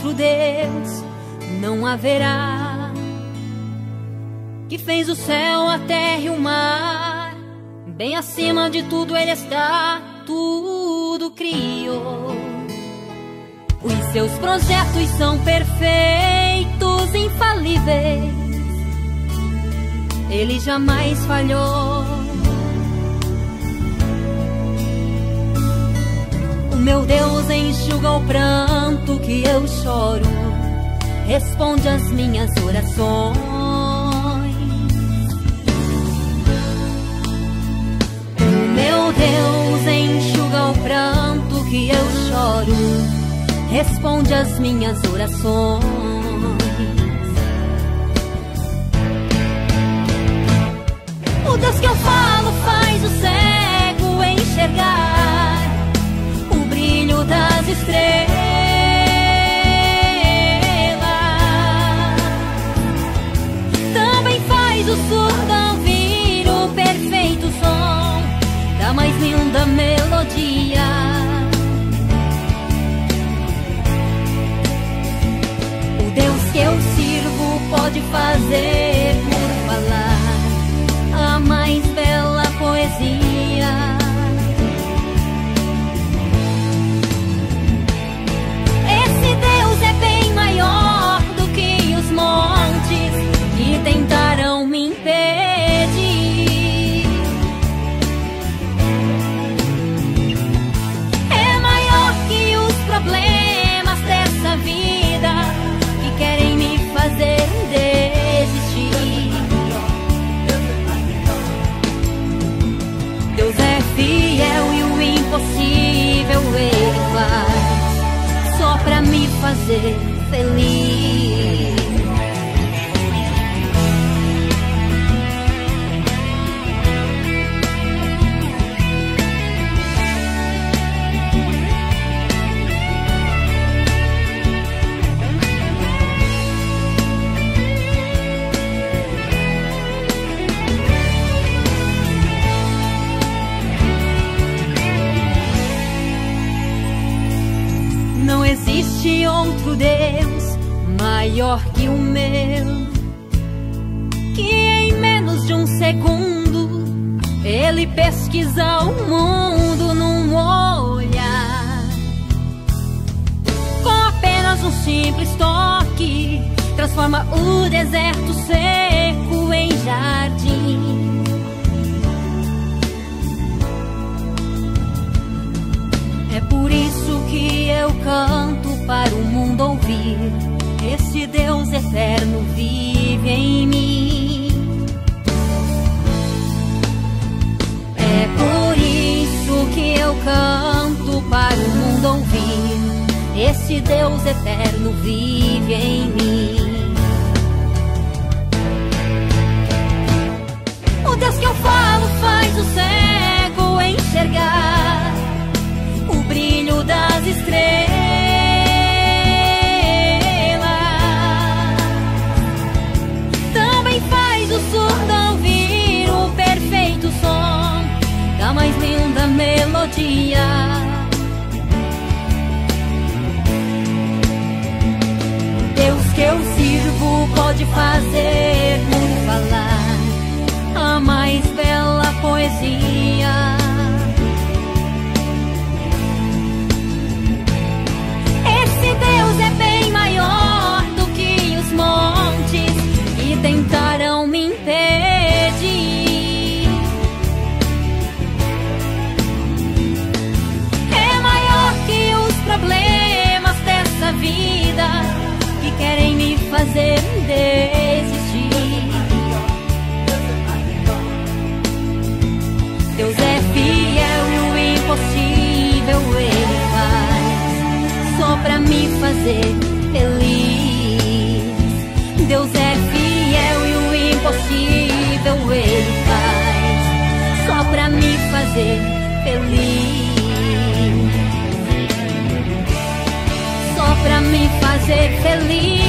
outro Deus não haverá. Que fez o céu, a terra e o mar, bem acima de tudo ele está, tudo criou. Os seus projetos são perfeitos, infalíveis. Ele jamais falhou. Meu Deus enxuga o pranto que eu choro, responde as minhas orações. Meu Deus enxuga o pranto que eu choro, responde as minhas orações. O Deus que fazer me fazer feliz. Existe outro Deus maior que o meu, que em menos de um segundo ele pesquisa o mundo num olhar. Com apenas um simples toque, transforma o deserto seco em jardim. É por isso que eu canto para o mundo ouvir. Esse Deus eterno vive em mim. É por isso que eu canto para o mundo ouvir. Esse Deus eterno vive em mim. O Deus que eu falo faz o cego pode fazer por falar a mais bela poesia. Querem me fazer desistir. Deus é fiel e o impossível ele faz só pra me fazer feliz. Deus é fiel e o impossível ele faz só pra me fazer feliz. Só pra me fazer feliz.